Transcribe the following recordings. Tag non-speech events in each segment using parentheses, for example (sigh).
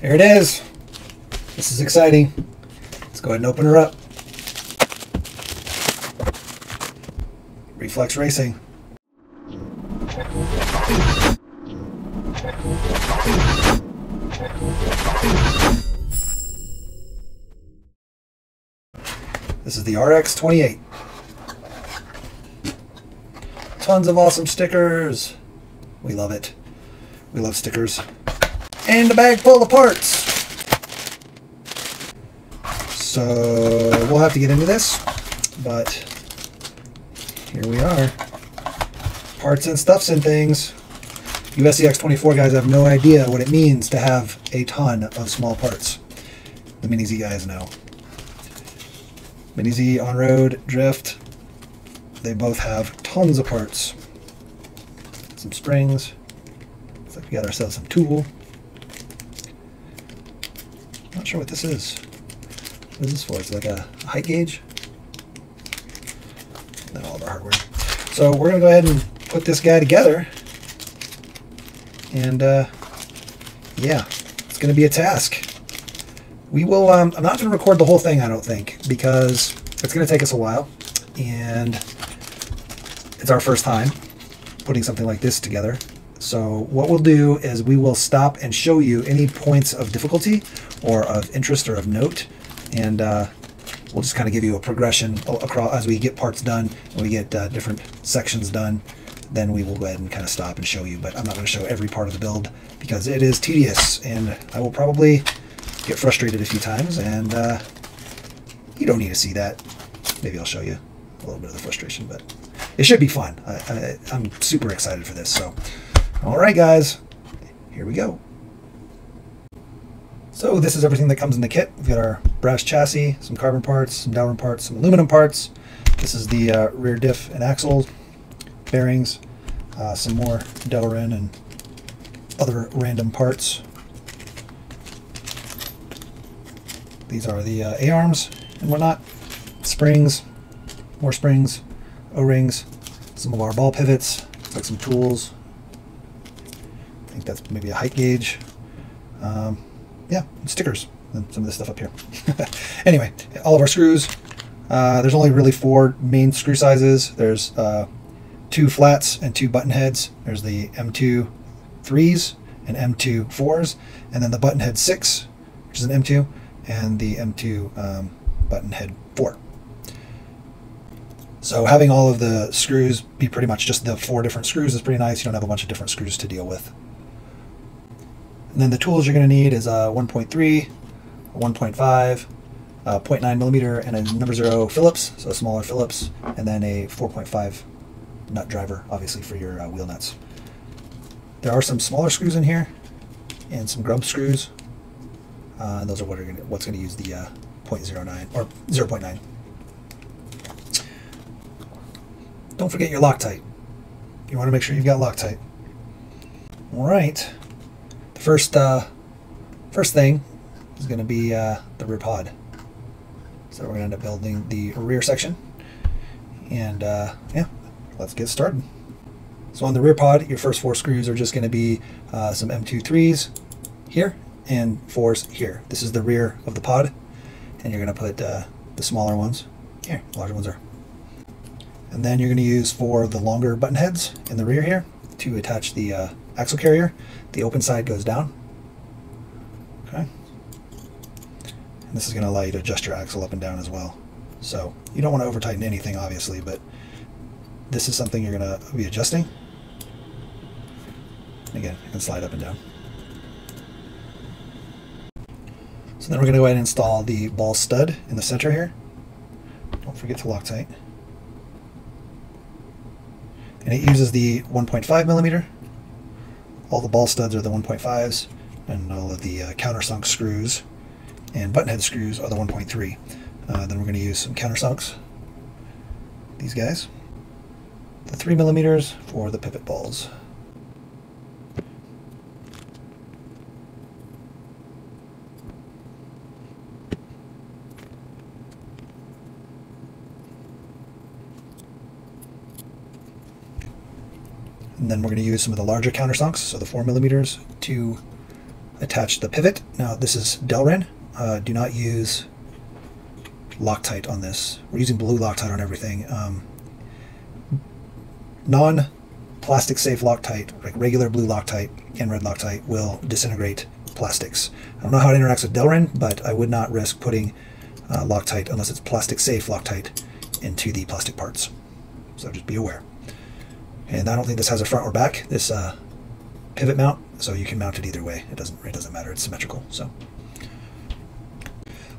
There it is. This is exciting. Let's go ahead and open her up. Reflex Racing. This is the RX-28. Tons of awesome stickers. We love it. We love stickers. And a bag full of parts. So we'll have to get into this, but here we are. Parts and stuffs and things. USCX24 guys have no idea what it means to have a ton of small parts. The Mini Z guys know. Mini Z, on-road, drift, they both have tons of parts. Some springs. Looks like we got ourselves some tool. Not sure what this is. What is this for? It's like a height gauge. Not all of our hardware. So we're gonna go ahead and put this guy together. And uh, yeah, it's gonna be a task. We will, um, I'm not gonna record the whole thing, I don't think, because it's gonna take us a while. And it's our first time putting something like this together. So what we'll do is we will stop and show you any points of difficulty or of interest or of note. And uh, we'll just kind of give you a progression across as we get parts done and we get uh, different sections done then we will go ahead and kind of stop and show you. But I'm not going to show every part of the build because it is tedious and I will probably get frustrated a few times and uh, you don't need to see that. Maybe I'll show you a little bit of the frustration but it should be fun. I, I, I'm super excited for this so. All right guys. Here we go so this is everything that comes in the kit. We've got our brass chassis, some carbon parts, some Delrin parts, some aluminum parts. This is the uh, rear diff and axle bearings, uh, some more Delrin and other random parts. These are the uh, A-arms and whatnot, springs, more springs, O-rings, some of our ball pivots, like some tools. I think that's maybe a height gauge. Um, yeah, stickers and some of this stuff up here. (laughs) anyway, all of our screws. Uh, there's only really four main screw sizes. There's uh, two flats and two button heads. There's the M2 3s and M2 4s, and then the button head 6, which is an M2, and the M2 um, button head 4. So having all of the screws be pretty much just the four different screws is pretty nice. You don't have a bunch of different screws to deal with. And then the tools you're going to need is a 1.3, 1.5, 0.9 millimeter, and a number zero Phillips, so a smaller Phillips, and then a 4.5 nut driver, obviously for your uh, wheel nuts. There are some smaller screws in here, and some grub screws. Uh, and those are what are gonna, what's going to use the uh, 0.09 or 0.9. Don't forget your Loctite. You want to make sure you've got Loctite. All right. First, uh, first thing is going to be uh, the rear pod. So we're going to end up building the rear section. And uh, yeah, let's get started. So on the rear pod, your first four screws are just going to be uh, some M23s here and fours here. This is the rear of the pod. And you're going to put uh, the smaller ones here, the larger ones are. And then you're going to use for the longer button heads in the rear here to attach the uh, axle carrier. The open side goes down. Okay. And this is going to allow you to adjust your axle up and down as well. So you don't want to over tighten anything obviously, but this is something you're going to be adjusting. Again, you can slide up and down. So then we're going to go ahead and install the ball stud in the center here. Don't forget to Loctite. And it uses the 1.5 millimeter all the ball studs are the 1.5s, and all of the uh, countersunk screws and buttonhead screws are the 1.3. Uh, then we're going to use some countersunks, these guys. The 3 millimeters for the pivot balls. And then we're going to use some of the larger countersunks, so the 4 millimeters, to attach the pivot. Now this is Delrin. Uh, do not use Loctite on this. We're using blue Loctite on everything. Um, non plastic safe Loctite, like regular blue Loctite and red Loctite, will disintegrate plastics. I don't know how it interacts with Delrin, but I would not risk putting uh, Loctite, unless it's plastic safe Loctite, into the plastic parts. So just be aware. And I don't think this has a front or back, this uh, pivot mount, so you can mount it either way. It doesn't, it doesn't matter, it's symmetrical. So.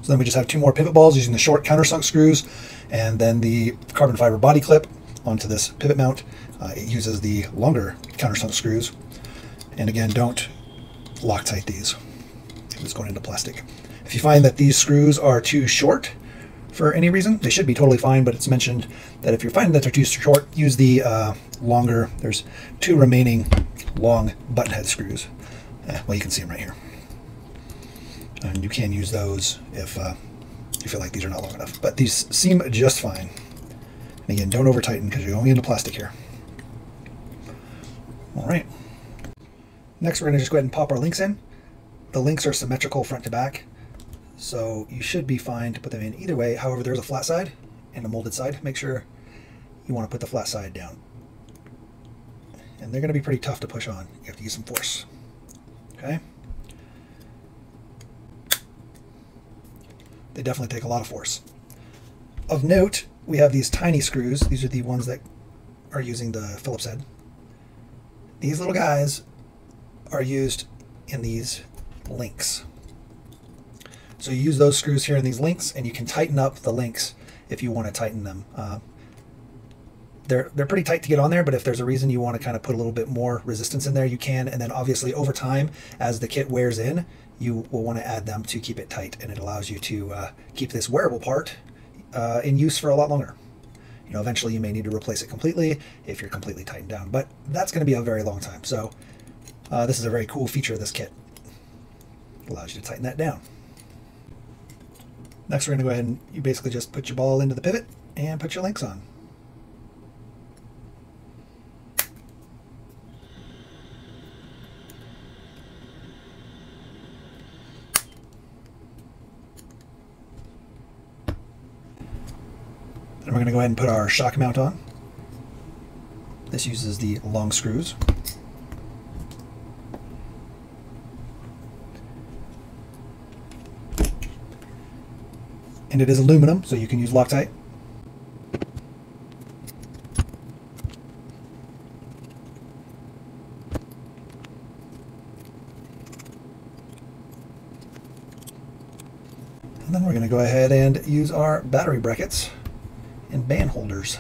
So then we just have two more pivot balls using the short countersunk screws and then the carbon fiber body clip onto this pivot mount. Uh, it uses the longer countersunk screws. And again, don't Loctite these. It's going into plastic. If you find that these screws are too short for any reason, they should be totally fine, but it's mentioned that if you're finding that they're too short, use the uh, longer, there's two remaining long button head screws. Eh, well, you can see them right here and you can use those if uh, you feel like these are not long enough. But these seem just fine. And again, don't over tighten because you're going into plastic here. All right. Next, we're going to just go ahead and pop our links in. The links are symmetrical front to back, so you should be fine to put them in either way. However, there's a flat side and a molded side. Make sure you want to put the flat side down. And they're going to be pretty tough to push on. You have to use some force. Okay. They definitely take a lot of force. Of note, we have these tiny screws. These are the ones that are using the Phillips head. These little guys are used in these links. So you use those screws here in these links, and you can tighten up the links if you want to tighten them. Uh, they're they're pretty tight to get on there, but if there's a reason you want to kind of put a little bit more resistance in there, you can. And then obviously over time, as the kit wears in, you will want to add them to keep it tight, and it allows you to uh, keep this wearable part uh, in use for a lot longer. You know, eventually you may need to replace it completely if you're completely tightened down, but that's going to be a very long time. So uh, this is a very cool feature of this kit. It allows you to tighten that down. Next, we're going to go ahead and you basically just put your ball into the pivot and put your links on. Then we're going to go ahead and put our shock mount on. This uses the long screws. And it is aluminum, so you can use Loctite. And then we're going to go ahead and use our battery brackets and band holders.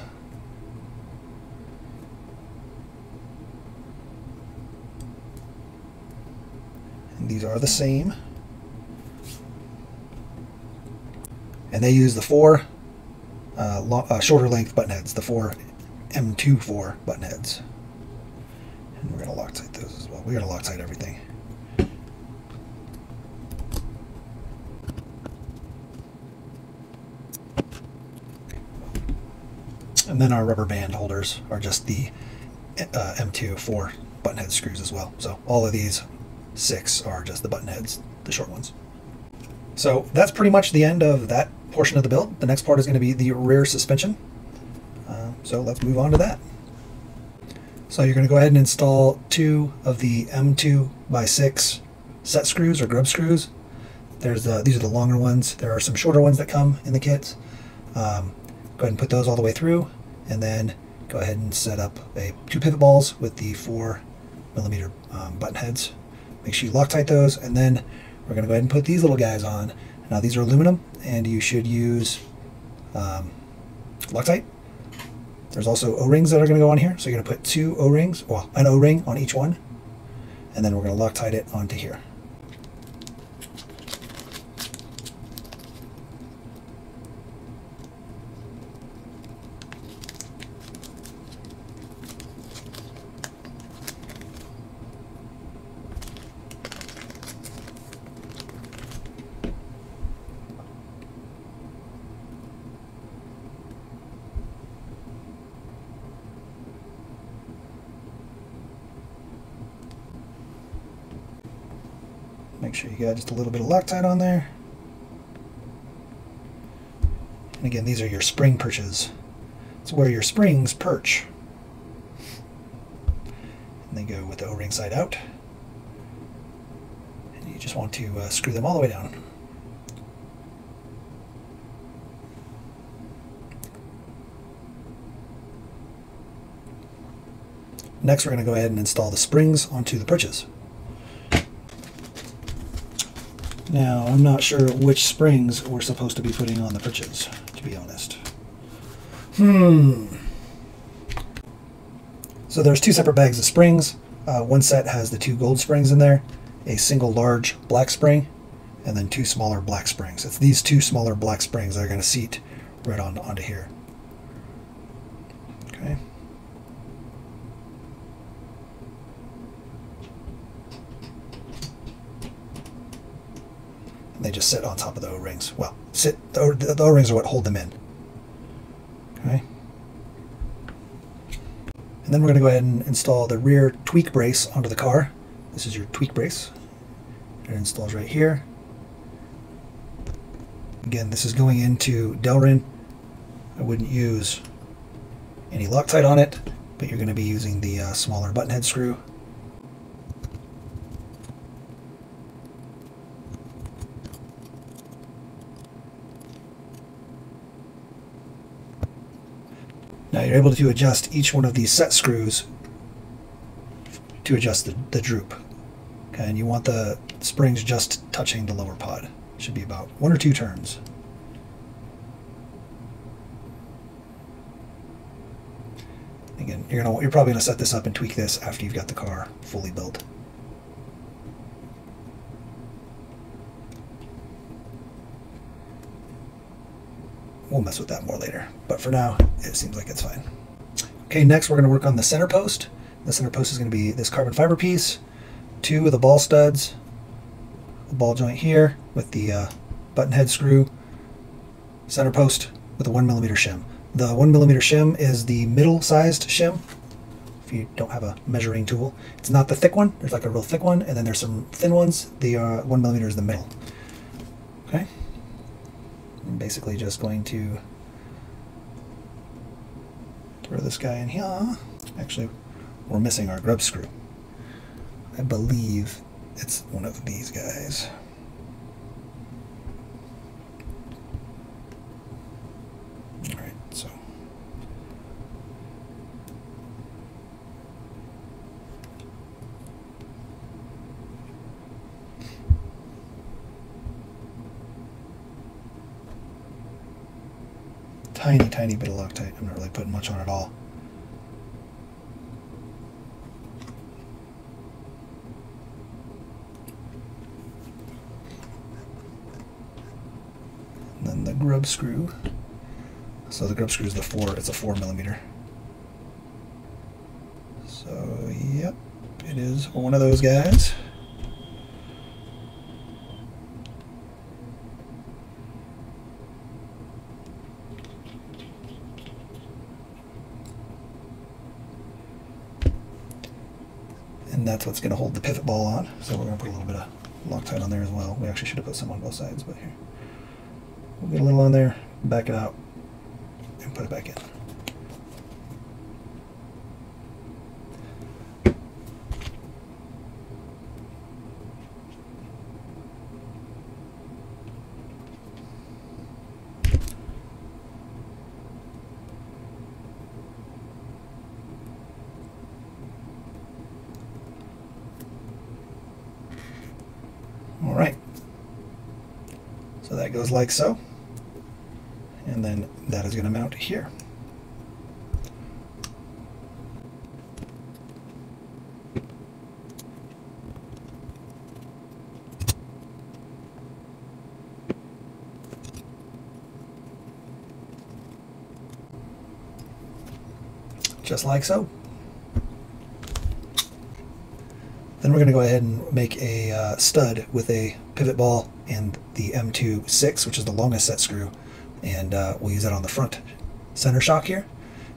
And these are the same. And they use the four uh, uh, shorter length button heads, the four M24 button heads. And we're going to Loctite those as well. We're going to Loctite everything. And then our rubber band holders are just the uh, M2 4 button head screws as well. So all of these six are just the button heads, the short ones. So that's pretty much the end of that portion of the build. The next part is going to be the rear suspension. Uh, so let's move on to that. So you're going to go ahead and install two of the M2 by 6 set screws or grub screws. There's the, these are the longer ones. There are some shorter ones that come in the kit. Um, go ahead and put those all the way through and then go ahead and set up a two pivot balls with the four millimeter um, button heads. Make sure you Loctite those, and then we're going to go ahead and put these little guys on. Now these are aluminum, and you should use um, Loctite. There's also O-rings that are going to go on here, so you're going to put two O-rings, well, an O-ring on each one, and then we're going to Loctite it onto here. Got just a little bit of Loctite on there. And again, these are your spring perches. It's where your springs perch. And they go with the O-ring side out. And you just want to uh, screw them all the way down. Next, we're going to go ahead and install the springs onto the perches. Now, I'm not sure which springs we're supposed to be putting on the perches, to be honest. Hmm. So there's two separate bags of springs. Uh, one set has the two gold springs in there, a single large black spring, and then two smaller black springs. It's these two smaller black springs that are going to seat right on onto here. Okay. and they just sit on top of the O-rings. Well, sit the, O-rings are what hold them in. Okay. And then we're going to go ahead and install the rear tweak brace onto the car. This is your tweak brace. It installs right here. Again, this is going into Delrin. I wouldn't use any Loctite on it, but you're going to be using the uh, smaller button head screw. Now you're able to adjust each one of these set screws to adjust the, the droop. Okay, and you want the springs just touching the lower pod. It should be about one or two turns. Again, you're gonna you're probably gonna set this up and tweak this after you've got the car fully built. We'll mess with that more later. But for now, it seems like it's fine. Okay, next we're going to work on the center post. The center post is going to be this carbon fiber piece, two of the ball studs, a ball joint here with the uh, button head screw, center post with a one millimeter shim. The one millimeter shim is the middle sized shim. If you don't have a measuring tool, it's not the thick one. There's like a real thick one, and then there's some thin ones. The uh, one millimeter is the middle. Okay. I'm basically just going to throw this guy in here. Actually, we're missing our grub screw. I believe it's one of these guys. Alright, so. Tiny, tiny bit of Loctite. I'm not really putting much on at all. And then the grub screw. So the grub screw is the four, it's a four millimeter. So, yep, it is one of those guys. And that's what's going to hold the pivot ball on. So we're going to put a little bit of Loctite on there as well. We actually should have put some on both sides, but here. We'll get a little on there, back it out, and put it back in. All right. So that goes like so. And then that is going to mount here. Just like so. Then we're going to go ahead and make a uh, stud with a pivot ball and the M26, which is the longest set screw, and uh, we'll use that on the front center shock here.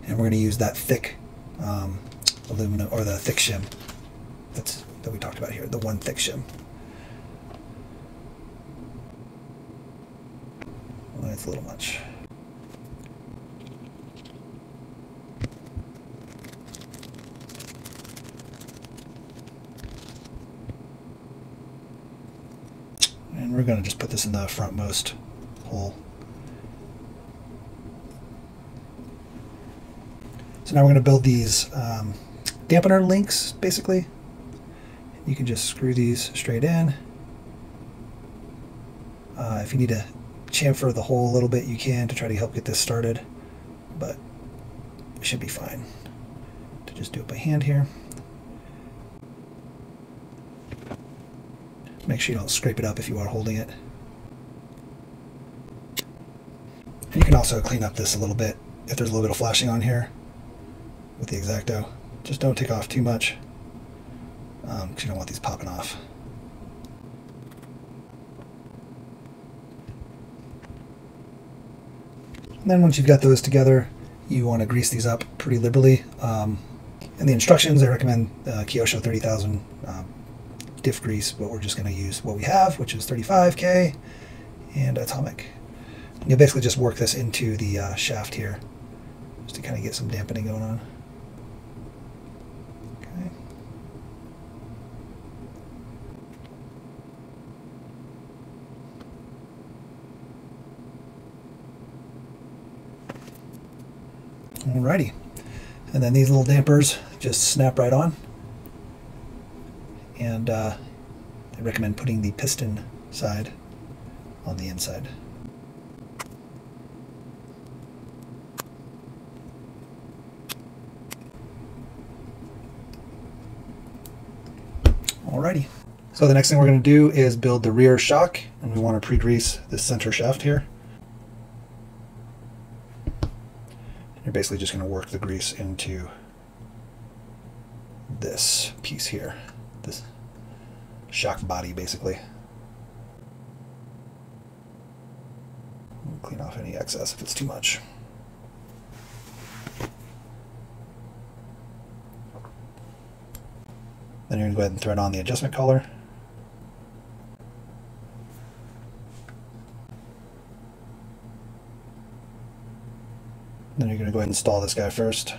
And we're going to use that thick um, aluminum or the thick shim that's that we talked about here, the one thick shim. Well, that's a little much. This in the frontmost hole. So now we're going to build these um, dampener links, basically. You can just screw these straight in. Uh, if you need to chamfer the hole a little bit, you can to try to help get this started, but it should be fine to just do it by hand here. Make sure you don't scrape it up if you are holding it. You can also clean up this a little bit if there's a little bit of flashing on here with the X-Acto. Just don't take off too much because um, you don't want these popping off. And then once you've got those together, you want to grease these up pretty liberally. Um, in the instructions, I recommend uh, Kyosho 30,000 um, diff grease, but we're just going to use what we have, which is 35K and Atomic. You'll basically just work this into the uh, shaft here, just to kind of get some dampening going on. Okay. Alrighty. And then these little dampers just snap right on. And uh, I recommend putting the piston side on the inside. Alrighty. So the next thing we're going to do is build the rear shock, and we want to pre-grease this center shaft here. You're basically just going to work the grease into this piece here, this shock body basically. Clean off any excess if it's too much. Then you're going to go ahead and thread on the adjustment collar. Then you're going to go ahead and install this guy first.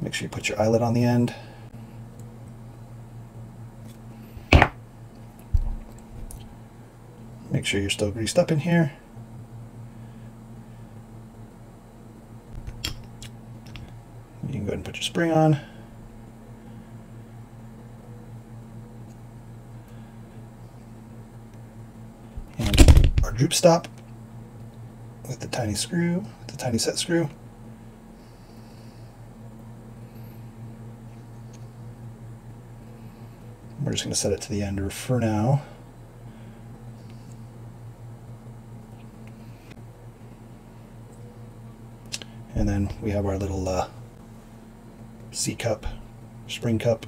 Make sure you put your eyelet on the end. Make sure you're still greased up in here. You go ahead and on. droop stop with the tiny screw, the tiny set screw. We're just going to set it to the ender for now. And then we have our little uh, C cup, spring cup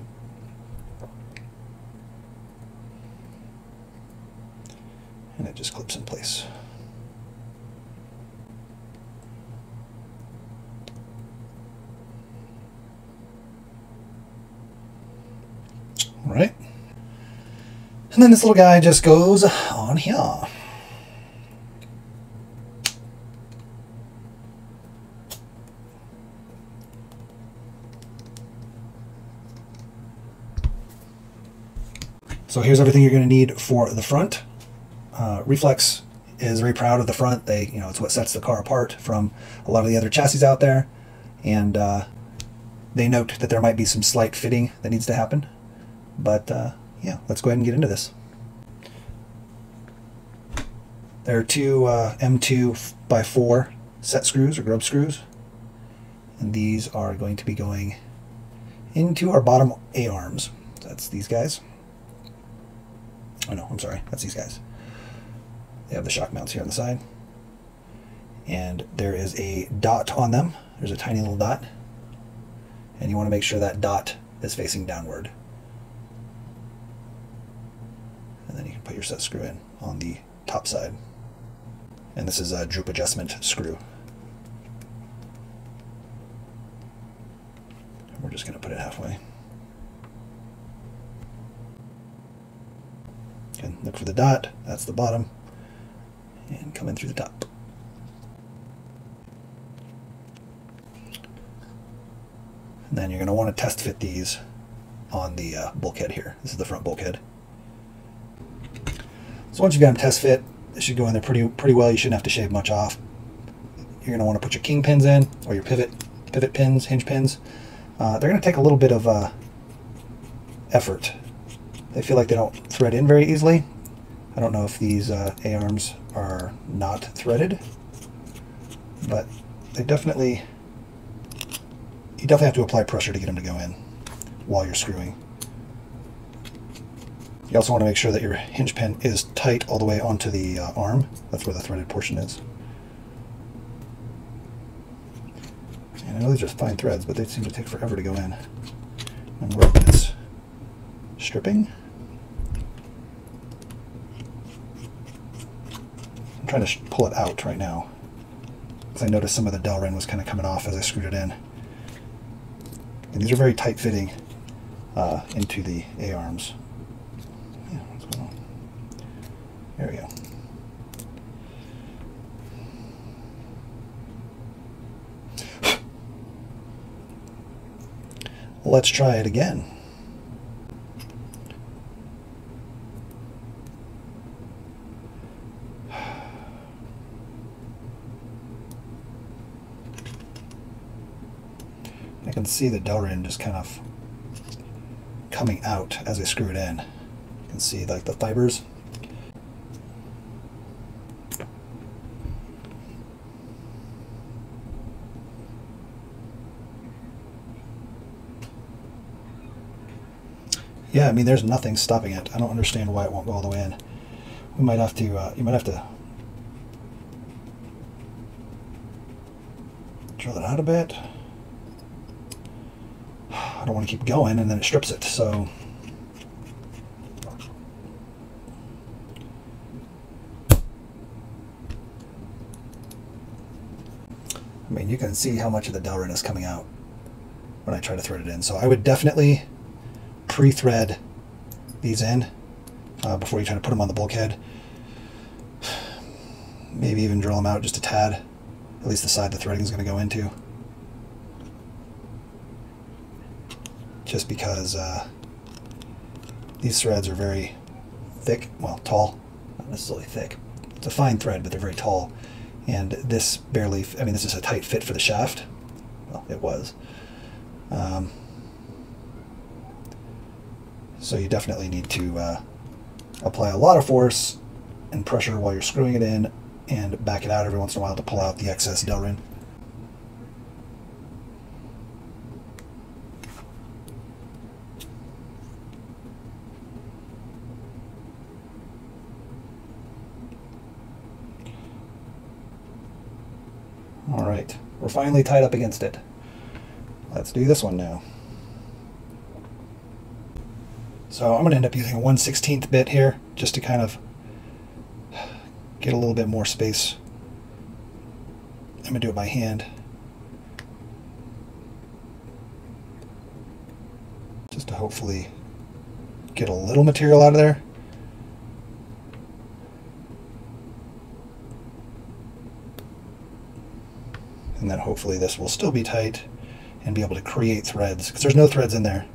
and it just clips in place. All right. And then this little guy just goes on here. So here's everything you're going to need for the front. Uh, Reflex is very proud of the front. They, you know, it's what sets the car apart from a lot of the other chassis out there. And uh, they note that there might be some slight fitting that needs to happen. But uh, yeah, let's go ahead and get into this. There are two uh, M2 by 4 set screws or grub screws. And these are going to be going into our bottom A-arms. That's these guys. Oh no, I'm sorry, that's these guys. They have the shock mounts here on the side. And there is a dot on them. There's a tiny little dot. And you want to make sure that dot is facing downward. And then you can put your set screw in on the top side. And this is a droop adjustment screw. We're just going to put it halfway. And look for the dot, that's the bottom, and come in through the top. And then you're going to want to test fit these on the uh, bulkhead here. This is the front bulkhead. So once you've got them test fit, they should go in there pretty pretty well. You shouldn't have to shave much off. You're going to want to put your king pins in, or your pivot pivot pins, hinge pins. Uh, they're going to take a little bit of uh, effort. They feel like they don't thread in very easily. I don't know if these uh, A-arms are not threaded, but they definitely, you definitely have to apply pressure to get them to go in while you're screwing. You also want to make sure that your hinge pin is tight all the way onto the uh, arm. That's where the threaded portion is. And I know these are fine threads, but they seem to take forever to go in. And work this stripping. I'm trying to pull it out right now because I noticed some of the Delrin was kind of coming off as I screwed it in. And these are very tight fitting uh, into the A-arms. Yeah? There we go. (sighs) Let's try it again. I can see the Delrin just kind of coming out as I screw it in. You can see like the fibers. Yeah, I mean, there's nothing stopping it. I don't understand why it won't go all the way in. We might have to, uh, you might have to drill it out a bit. Don't want to keep going and then it strips it, so. I mean, you can see how much of the Delrin is coming out when I try to thread it in. So I would definitely pre-thread these in uh, before you try to put them on the bulkhead. (sighs) Maybe even drill them out just a tad, at least the side the threading is going to go into. Just because uh, these threads are very thick, well, tall, not necessarily thick. It's a fine thread, but they're very tall. And this barely, I mean, this is a tight fit for the shaft. Well, it was. Um, so you definitely need to uh, apply a lot of force and pressure while you're screwing it in and back it out every once in a while to pull out the excess Delrin. All right, we're finally tied up against it. Let's do this one now. So I'm going to end up using a 1 16th bit here just to kind of get a little bit more space. I'm going to do it by hand. Just to hopefully get a little material out of there. Then hopefully this will still be tight and be able to create threads because there's no threads in there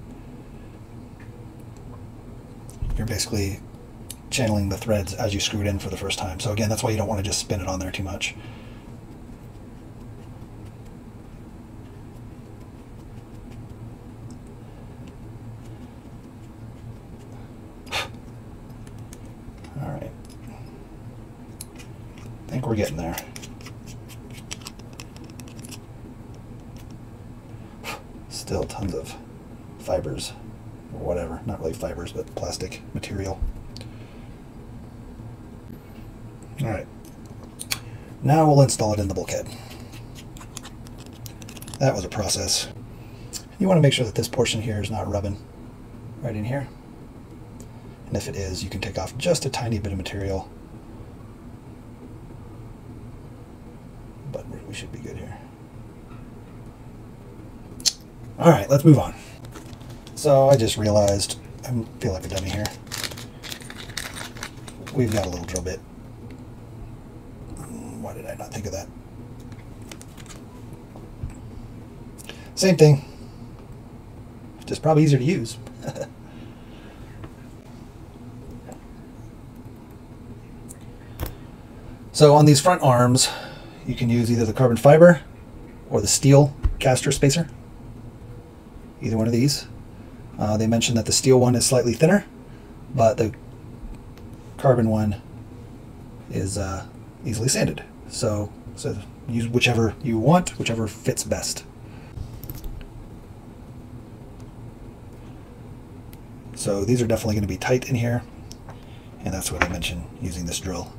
you're basically channeling the threads as you screw it in for the first time. So again, that's why you don't want to just spin it on there too much. (sighs) All right. I think we're getting there. Still tons of fibers or whatever. Not really fibers, but plastic material. All right. Now we'll install it in the bulkhead. That was a process. You want to make sure that this portion here is not rubbing right in here. And if it is, you can take off just a tiny bit of material. But we should be good here. All right, let's move on. So I just realized I feel like a dummy here. we've got a little drill bit. Why did I not think of that? Same thing. Just probably easier to use. (laughs) so on these front arms, you can use either the carbon fiber or the steel caster spacer. Either one of these. Uh, they mentioned that the steel one is slightly thinner, but the carbon one is uh, easily sanded. So, so use whichever you want, whichever fits best. So these are definitely going to be tight in here, and that's why they mention using this drill.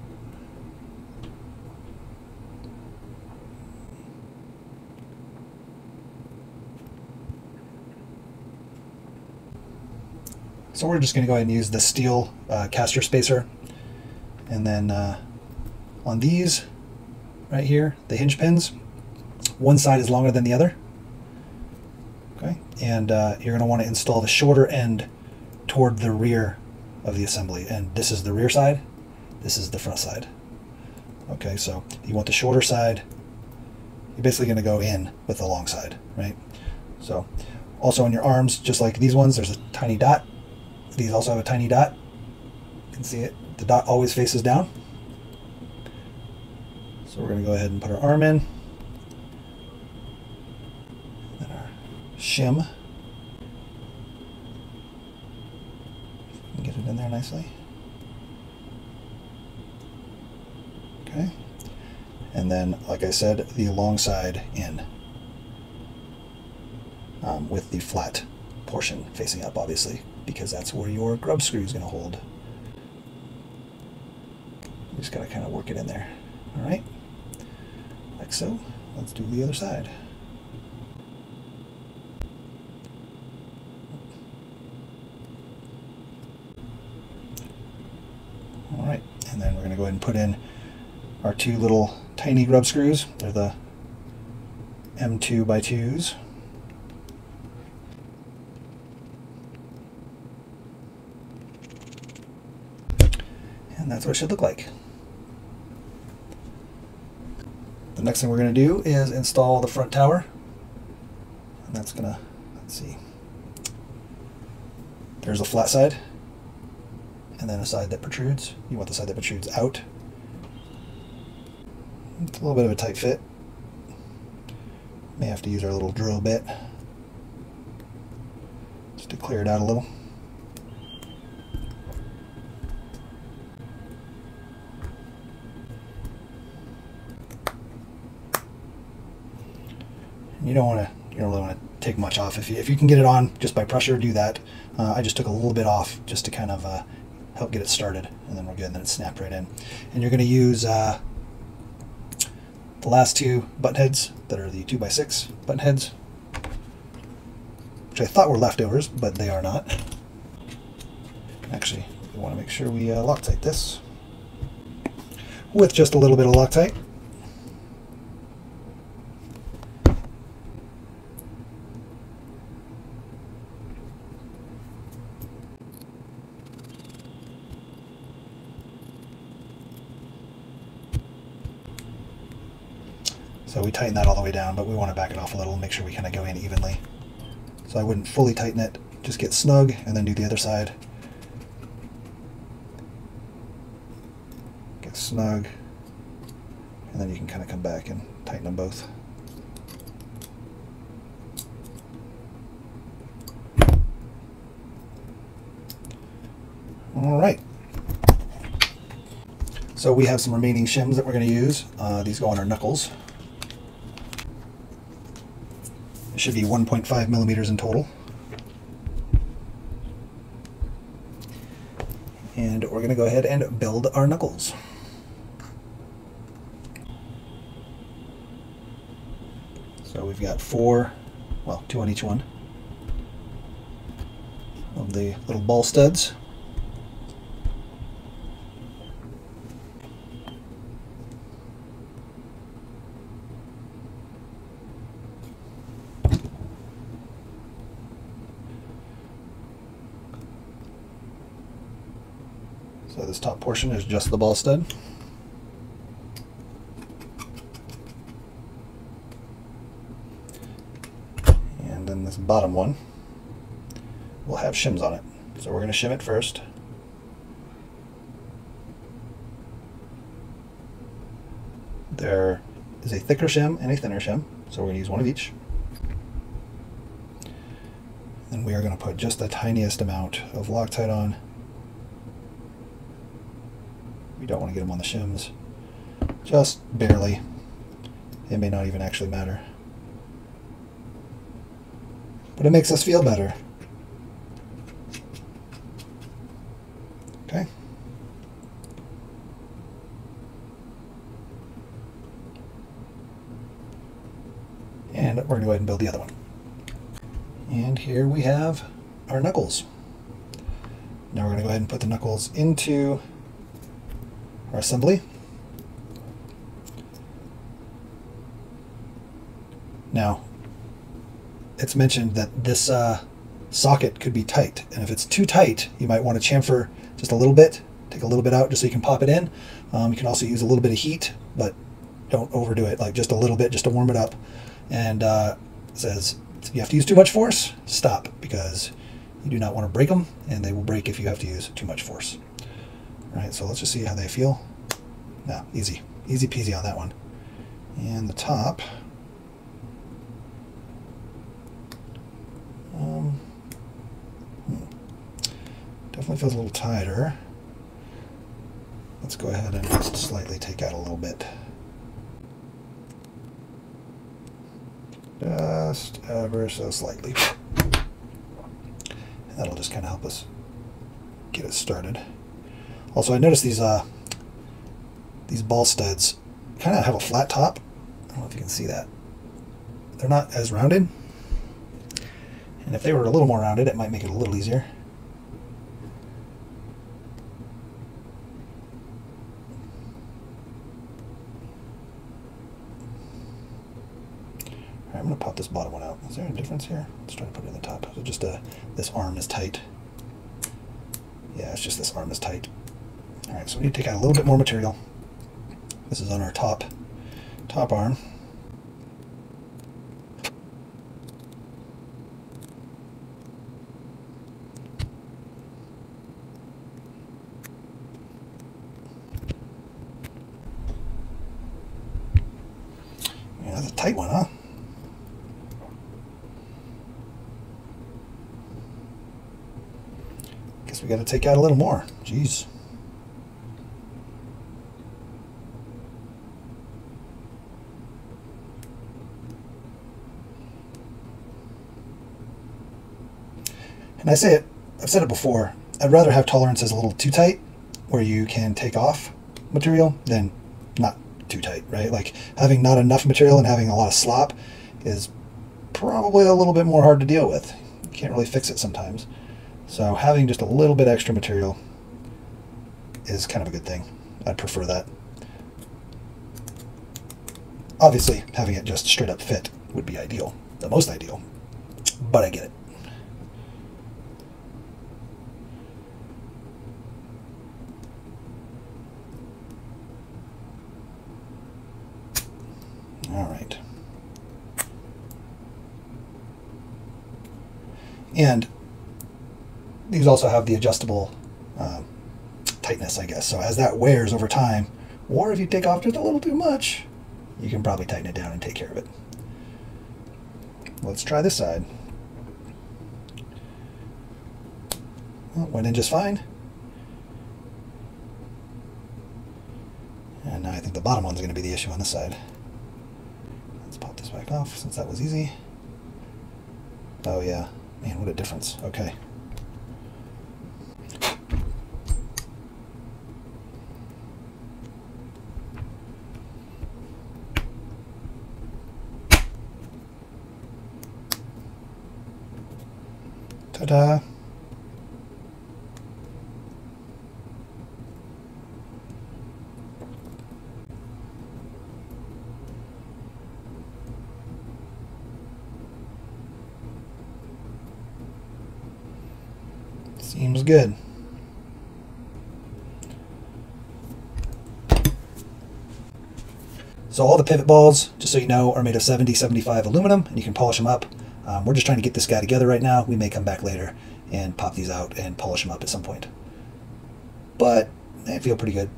So we're just going to go ahead and use the steel uh, caster spacer. And then uh, on these right here, the hinge pins, one side is longer than the other. Okay, and uh, you're going to want to install the shorter end toward the rear of the assembly. And this is the rear side, this is the front side. Okay, so you want the shorter side, you're basically going to go in with the long side, right? So also on your arms, just like these ones, there's a tiny dot these also have a tiny dot. You can see it. The dot always faces down. So we're going to go ahead and put our arm in. Then our shim. Get it in there nicely. Okay. And then, like I said, the long side in um, with the flat portion facing up, obviously because that's where your grub screw is going to hold. You just got to kind of work it in there. All right, like so. Let's do the other side. All right, and then we're going to go ahead and put in our two little tiny grub screws. They're the M2 by 2s. And that's what it should look like. The next thing we're going to do is install the front tower. And that's going to, let's see, there's a flat side and then a side that protrudes. You want the side that protrudes out. It's a little bit of a tight fit. May have to use our little drill bit just to clear it out a little. You don't want to you don't really want to take much off. If you, if you can get it on just by pressure, do that. Uh, I just took a little bit off just to kind of uh, help get it started, and then we're good. And then it snapped right in. And you're going to use uh, the last two button heads that are the 2x6 button heads, which I thought were leftovers, but they are not. Actually, we want to make sure we uh, Loctite this with just a little bit of Loctite. So we tighten that all the way down, but we want to back it off a little, make sure we kind of go in evenly. So I wouldn't fully tighten it, just get snug and then do the other side. Get snug, and then you can kind of come back and tighten them both. All right. So we have some remaining shims that we're going to use. Uh, these go on our knuckles. It should be 1.5 millimeters in total. And we're going to go ahead and build our knuckles. So we've got four, well, two on each one of the little ball studs. So this top portion is just the ball stud. And then this bottom one will have shims on it. So we're going to shim it first. There is a thicker shim and a thinner shim, so we're going to use one of each. And we are going to put just the tiniest amount of Loctite on. We don't want to get them on the shims. Just barely. It may not even actually matter. But it makes us feel better. Okay. And we're going to go ahead and build the other one. And here we have our knuckles. Now we're going to go ahead and put the knuckles into our assembly. Now, it's mentioned that this uh, socket could be tight, and if it's too tight, you might want to chamfer just a little bit, take a little bit out just so you can pop it in. Um, you can also use a little bit of heat, but don't overdo it, like just a little bit just to warm it up. And uh, it says if you have to use too much force, stop because you do not want to break them, and they will break if you have to use too much force. All right, so let's just see how they feel. Yeah, easy, easy peasy on that one. And the top. Um, hmm, definitely feels a little tighter. Let's go ahead and just slightly take out a little bit. Just ever so slightly. And that'll just kind of help us get it started. Also, I noticed these uh, these ball studs kind of have a flat top. I don't know if you can see that. They're not as rounded. And if they were a little more rounded, it might make it a little easier. I'm going to pop this bottom one out. Is there a difference here? Let's try to put it in the top. So just uh, this arm is tight. Yeah, it's just this arm is tight. All right, so we need to take out a little bit more material. This is on our top, top arm. Yeah, that's a tight one, huh? Guess we got to take out a little more. Jeez. And I say it, I've said it before, I'd rather have tolerances a little too tight, where you can take off material, than not too tight, right? Like having not enough material and having a lot of slop is probably a little bit more hard to deal with. You can't really fix it sometimes. So having just a little bit extra material is kind of a good thing. I'd prefer that. Obviously, having it just straight up fit would be ideal, the most ideal, but I get it. All right. And these also have the adjustable um, tightness, I guess. So as that wears over time, or if you take off just a little too much, you can probably tighten it down and take care of it. Let's try this side. Well, went in just fine. And now I think the bottom one's going to be the issue on this side. This back off since that was easy. Oh yeah, man, what a difference. Okay. Ta-da! Seems good. So all the pivot balls, just so you know, are made of 70, 75 aluminum, and you can polish them up. Um, we're just trying to get this guy together right now. We may come back later and pop these out and polish them up at some point. But they feel pretty good.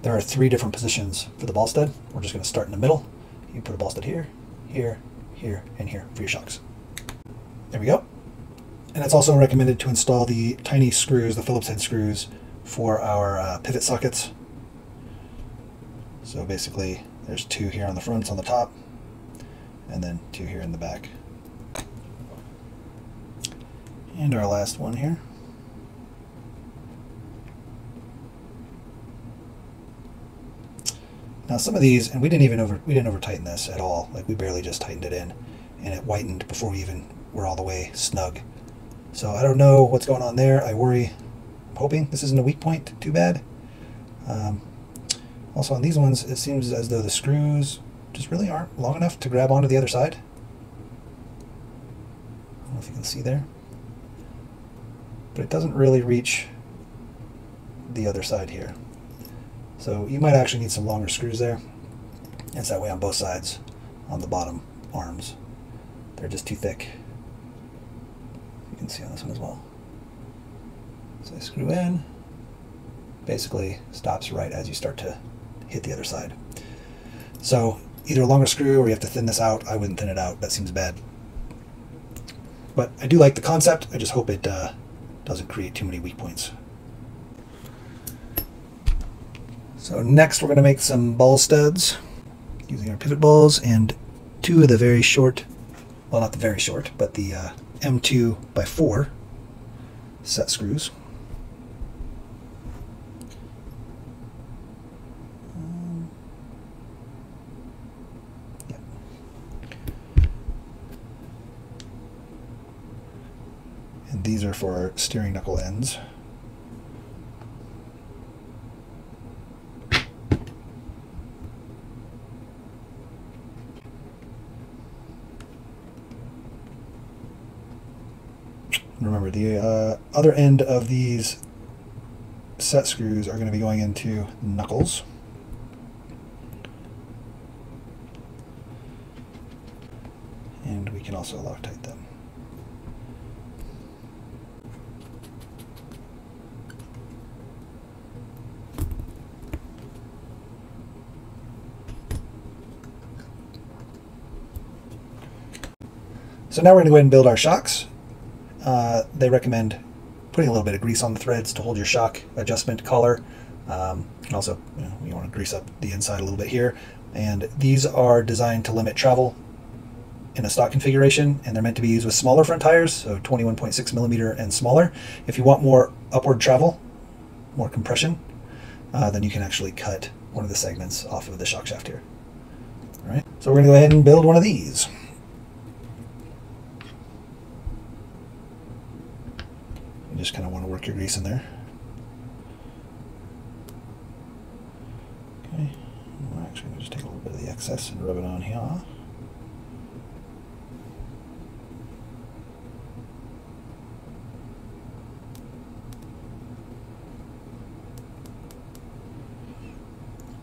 There are three different positions for the ball stud. We're just going to start in the middle. You put a ball stud here, here, here, and here for your shocks. There we go. And it's also recommended to install the tiny screws, the Phillips head screws, for our uh, pivot sockets. So basically, there's two here on the front, on the top, and then two here in the back. And our last one here. Now some of these, and we didn't even over we didn't over tighten this at all. Like we barely just tightened it in, and it whitened before we even were all the way snug. So I don't know what's going on there. I worry. I'm hoping this isn't a weak point too bad. Um, also on these ones, it seems as though the screws just really aren't long enough to grab onto the other side. I don't know if you can see there. But it doesn't really reach the other side here. So you might actually need some longer screws there. It's that way on both sides on the bottom arms. They're just too thick. You can see on this one as well. So I screw in, basically stops right as you start to hit the other side. So either a longer screw or you have to thin this out. I wouldn't thin it out. That seems bad. But I do like the concept. I just hope it uh, doesn't create too many weak points. So next we're going to make some ball studs using our pivot balls and two of the very short, well not the very short, but the uh, M2 by 4 set screws. And these are for our steering knuckle ends. Remember, the uh, other end of these set screws are going to be going into knuckles. And we can also Loctite them. So now we're going to go ahead and build our shocks. Uh, they recommend putting a little bit of grease on the threads to hold your shock adjustment collar. Um, and also, you, know, you want to grease up the inside a little bit here. And these are designed to limit travel in a stock configuration, and they're meant to be used with smaller front tires, so 21.6 millimeter and smaller. If you want more upward travel, more compression, uh, then you can actually cut one of the segments off of the shock shaft here. All right, so we're going to go ahead and build one of these. You just kind of want to work your grease in there. Okay, we're actually going to just take a little bit of the excess and rub it on here.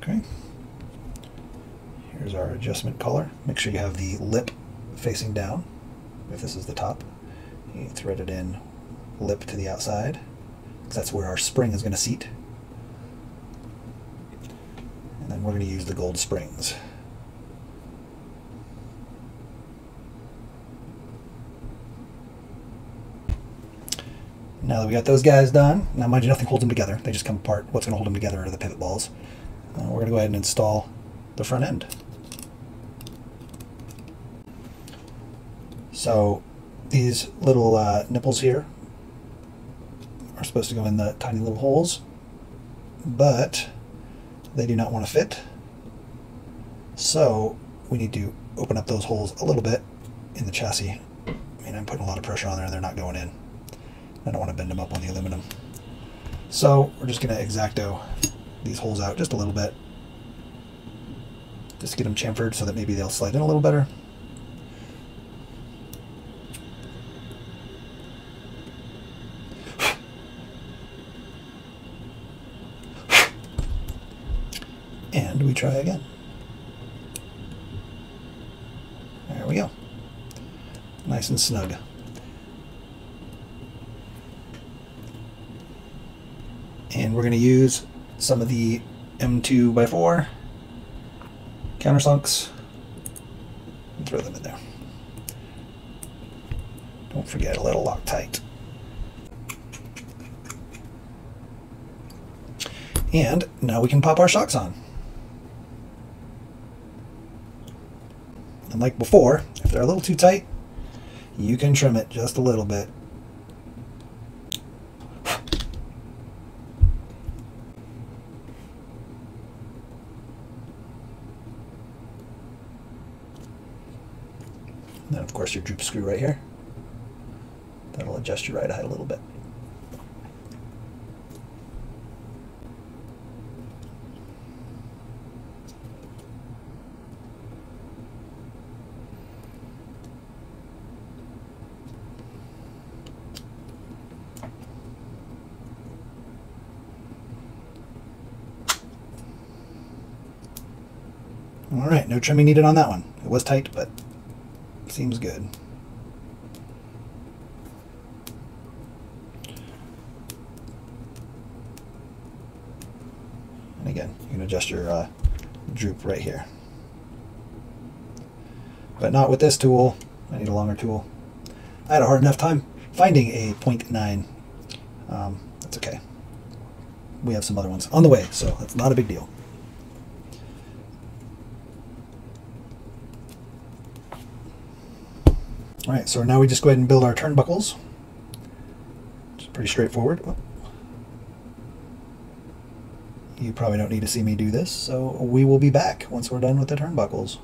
Okay. Here's our adjustment collar. Make sure you have the lip facing down, if this is the top. You thread it in lip to the outside, because that's where our spring is going to seat. And then we're going to use the gold springs. Now that we got those guys done, now mind you, nothing holds them together. They just come apart. What's going to hold them together are the pivot balls. Uh, we're going to go ahead and install the front end. So these little uh, nipples here are supposed to go in the tiny little holes, but they do not want to fit. So we need to open up those holes a little bit in the chassis. I mean, I'm putting a lot of pressure on there and they're not going in. I don't want to bend them up on the aluminum. So we're just going to X-Acto these holes out just a little bit. Just get them chamfered so that maybe they'll slide in a little better. And we try again. There we go. Nice and snug. And we're going to use some of the M2 by 4 countersunks and throw them in there. Don't forget a little Loctite. And now we can pop our shocks on. And like before, if they're a little too tight, you can trim it just a little bit. And then of course your droop screw right here. That'll adjust your ride height a little bit. All right, no trimming needed on that one. It was tight, but seems good. And again, you can adjust your uh, droop right here. But not with this tool. I need a longer tool. I had a hard enough time finding a 0.9. Um, that's okay. We have some other ones on the way, so that's not a big deal. All right, so now we just go ahead and build our turnbuckles. It's pretty straightforward. You probably don't need to see me do this, so we will be back once we're done with the turnbuckles.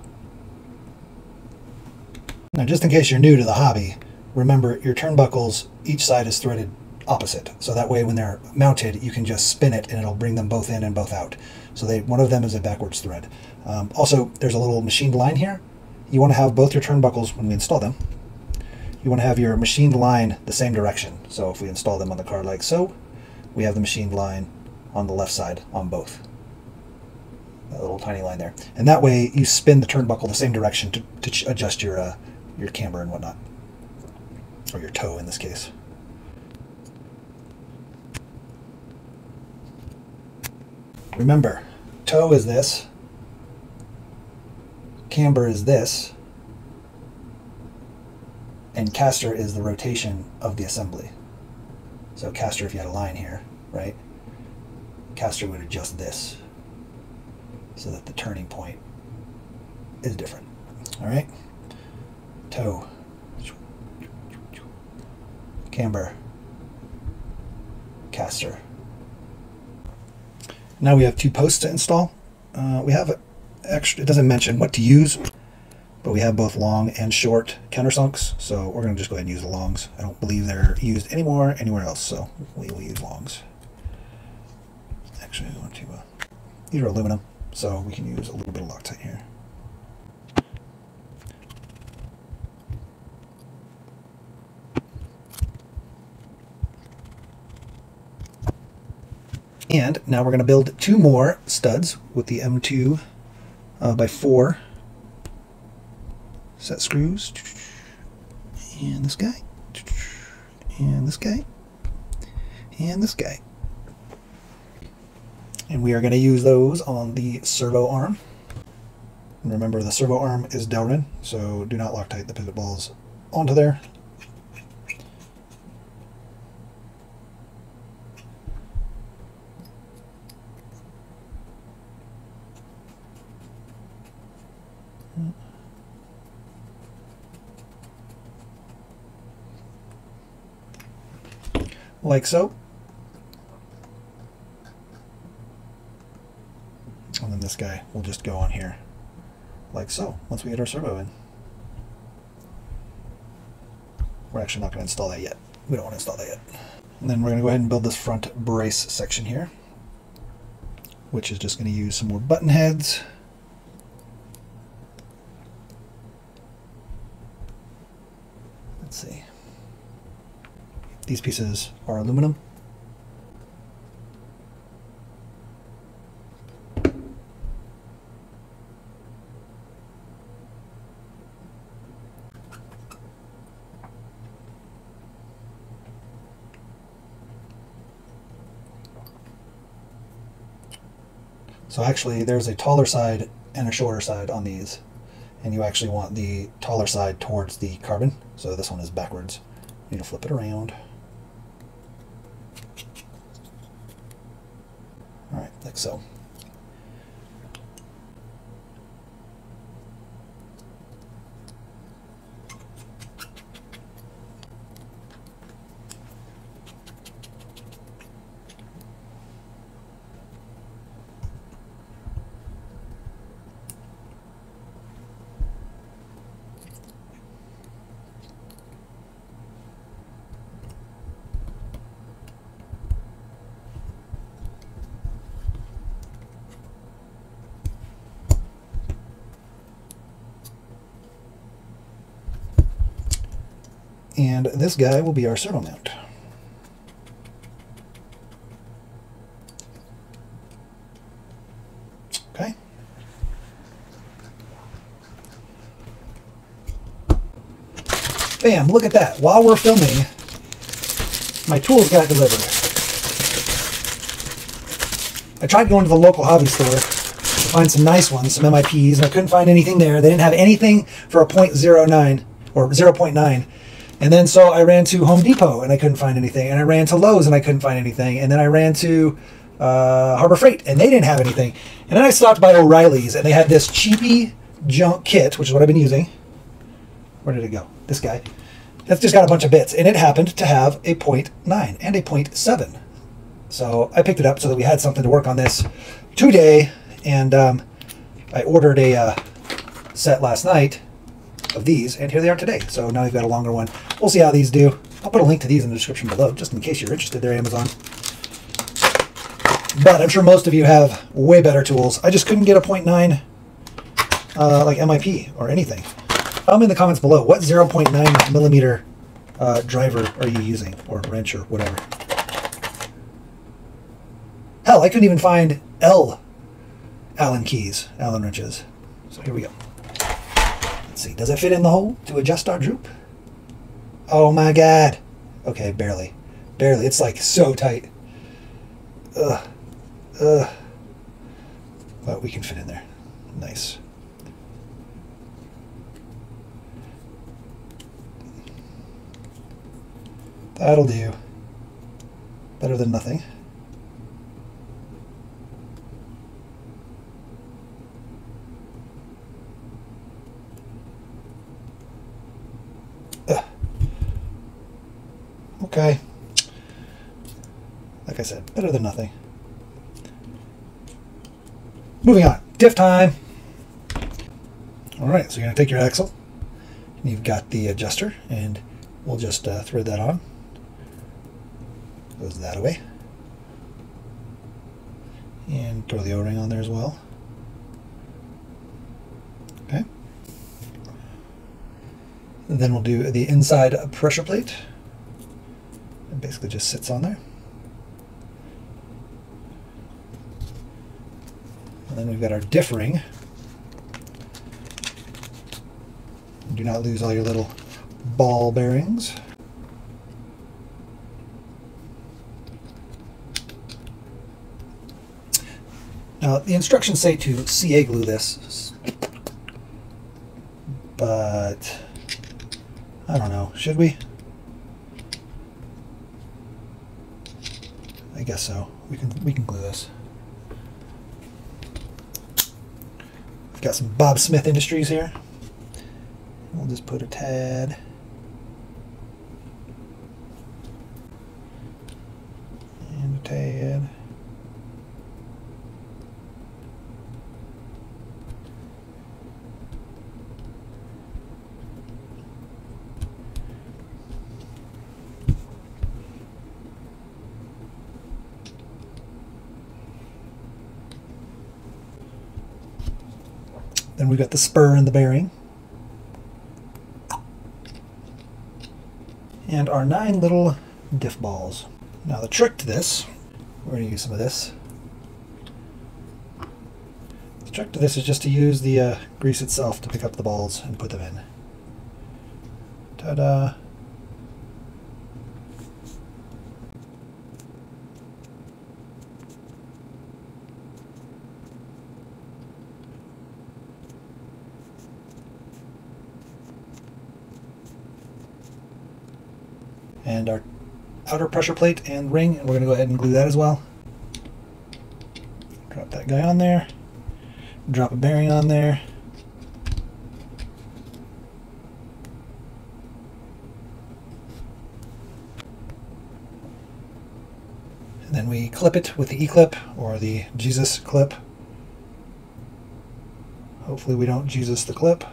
Now, just in case you're new to the hobby, remember your turnbuckles, each side is threaded opposite. So that way when they're mounted, you can just spin it and it'll bring them both in and both out. So they one of them is a backwards thread. Um, also, there's a little machined line here. You want to have both your turnbuckles when we install them. You want to have your machined line the same direction. So if we install them on the car like so, we have the machined line on the left side on both. That little tiny line there. And that way you spin the turnbuckle the same direction to, to adjust your, uh, your camber and whatnot. Or your toe in this case. Remember, toe is this, camber is this, and caster is the rotation of the assembly. So caster, if you had a line here, right? Caster would adjust this so that the turning point is different. All right? Toe. Camber. Caster. Now we have two posts to install. Uh, we have extra, it doesn't mention what to use, but we have both long and short countersunks, so we're going to just go ahead and use the longs. I don't believe they're used anymore anywhere else, so we will use longs. Actually, I want to, uh, these are aluminum, so we can use a little bit of Loctite here. And now we're going to build two more studs with the M2 uh, by 4 set screws. And this guy. And this guy. And this guy. And we are going to use those on the servo arm. And remember, the servo arm is Delrin, so do not Loctite the pivot balls onto there. Like so. And then this guy will just go on here, like so, once we get our servo in. We're actually not going to install that yet. We don't want to install that yet. And then we're going to go ahead and build this front brace section here, which is just going to use some more button heads. Let's see. These pieces are aluminum. So actually there's a taller side and a shorter side on these. And you actually want the taller side towards the carbon. So this one is backwards. You need to flip it around. So. And this guy will be our servo mount. Okay. Bam, look at that. While we're filming, my tools got delivered. I tried going to the local hobby store to find some nice ones, some MIPs, and I couldn't find anything there. They didn't have anything for a .09 or 0.9. And then so I ran to Home Depot and I couldn't find anything. And I ran to Lowe's and I couldn't find anything. And then I ran to uh, Harbor Freight and they didn't have anything. And then I stopped by O'Reilly's and they had this cheapy junk kit, which is what I've been using. Where did it go? This guy. That's just got a bunch of bits. And it happened to have a 0.9 and a 0.7. So I picked it up so that we had something to work on this today. And um, I ordered a uh, set last night of these, and here they are today. So now we've got a longer one. We'll see how these do. I'll put a link to these in the description below, just in case you're interested there, Amazon. But I'm sure most of you have way better tools. I just couldn't get a 0.9 uh, like MIP or anything. Tell me in the comments below, what 0.9 millimeter uh, driver are you using, or wrench, or whatever? Hell, I couldn't even find L Allen keys, Allen wrenches. So here we go. See, does it fit in the hole to adjust our droop? Oh my god. Okay, barely. Barely. It's like so tight. Ugh. Ugh. But we can fit in there. Nice. That'll do. Better than nothing. Okay. Like I said, better than nothing. Moving on. Diff time. All right, so you're going to take your axle. And you've got the adjuster, and we'll just uh, thread that on. Goes that away. And throw the O-ring on there as well. Okay. And then we'll do the inside pressure plate. Basically just sits on there. And then we've got our diff ring. Do not lose all your little ball bearings. Now, the instructions say to CA glue this, but I don't know. Should we? I guess so. We can we can glue this. We've got some Bob Smith Industries here. We'll just put a tad. And a tad. Then we've got the spur and the bearing. And our nine little diff balls. Now the trick to this, we're going to use some of this. The trick to this is just to use the uh, grease itself to pick up the balls and put them in. Ta-da! And our outer pressure plate and ring, and we're going to go ahead and glue that as well. Drop that guy on there. Drop a bearing on there. And then we clip it with the E-clip or the Jesus clip. Hopefully we don't Jesus the clip.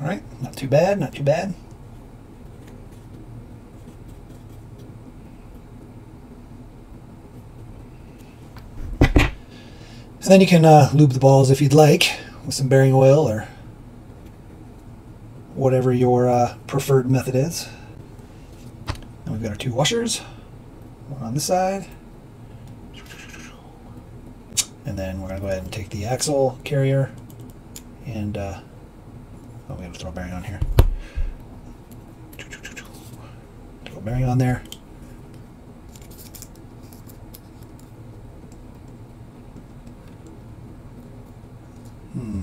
All right, not too bad, not too bad. And then you can uh, lube the balls if you'd like with some bearing oil or whatever your uh, preferred method is. And we've got our two washers, one on this side. And then we're going to go ahead and take the axle carrier and uh, to throw on here. Throw on there. Hmm.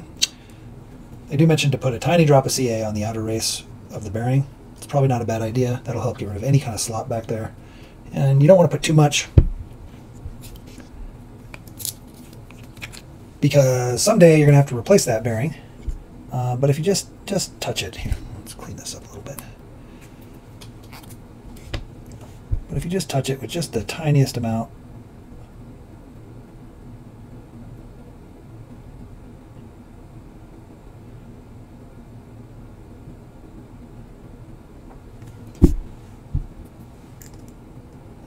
They do mention to put a tiny drop of CA on the outer race of the bearing. It's probably not a bad idea. That'll help get rid of any kind of slop back there. And you don't want to put too much because someday you're going to have to replace that bearing. Uh, but if you just just touch it here, let's clean this up a little bit. But if you just touch it with just the tiniest amount,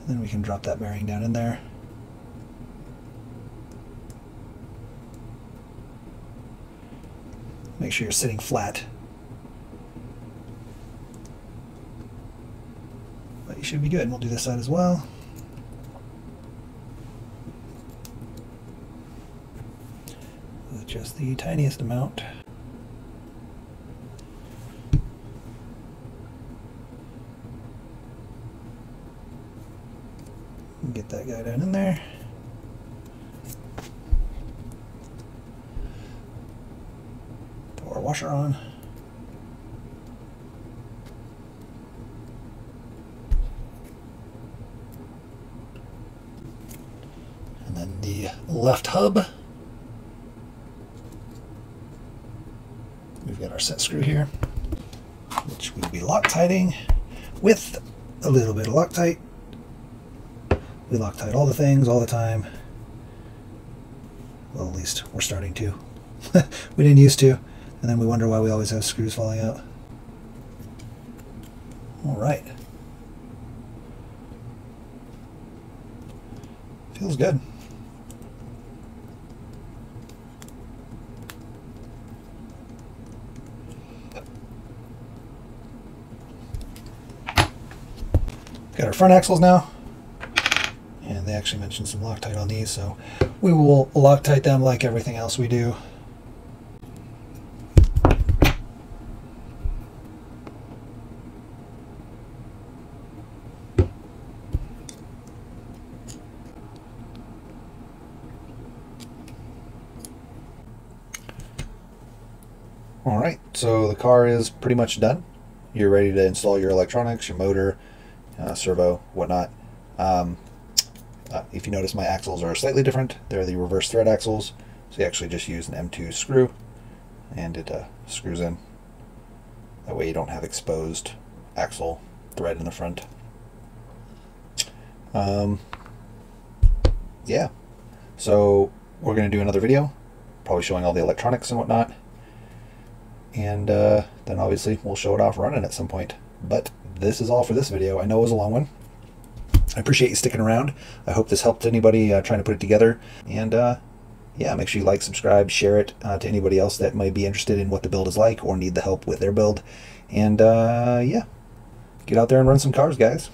then we can drop that bearing down in there. Make sure you're sitting flat. But you should be good. We'll do this side as well. Just the tiniest amount. Get that guy down in there. Washer on. And then the left hub. We've got our set screw here, which we'll be Loctiting with a little bit of Loctite. We Loctite all the things all the time. Well, at least we're starting to. (laughs) we didn't used to, and then we wonder why we always have screws falling out. All right. Feels good. Got our front axles now. And they actually mentioned some Loctite on these, so we will Loctite them like everything else we do. All right, so the car is pretty much done. You're ready to install your electronics, your motor, uh, servo, whatnot. Um, uh, if you notice, my axles are slightly different. They're the reverse thread axles, so you actually just use an M2 screw, and it uh, screws in. That way you don't have exposed axle thread in the front. Um, yeah, so we're going to do another video, probably showing all the electronics and whatnot and uh, then obviously we'll show it off running at some point. But this is all for this video. I know it was a long one. I appreciate you sticking around. I hope this helped anybody uh, trying to put it together. And uh, yeah, make sure you like, subscribe, share it uh, to anybody else that might be interested in what the build is like or need the help with their build. And uh, yeah, get out there and run some cars, guys.